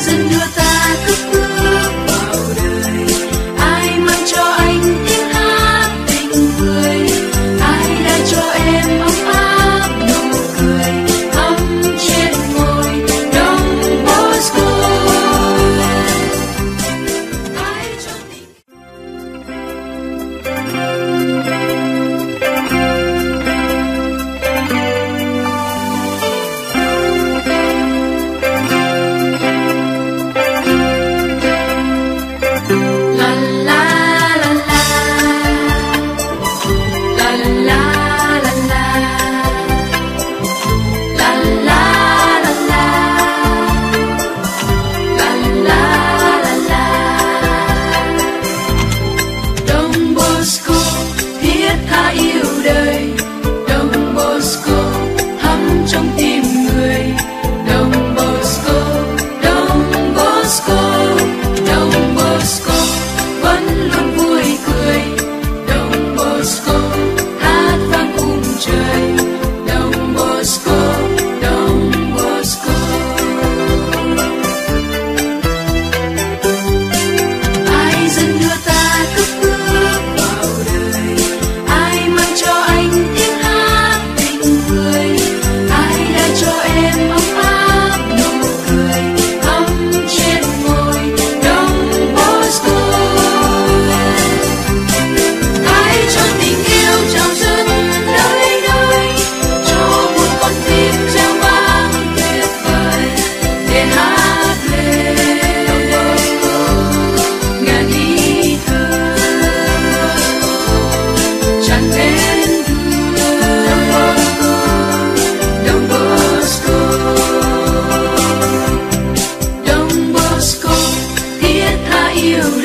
dân đưa ta cất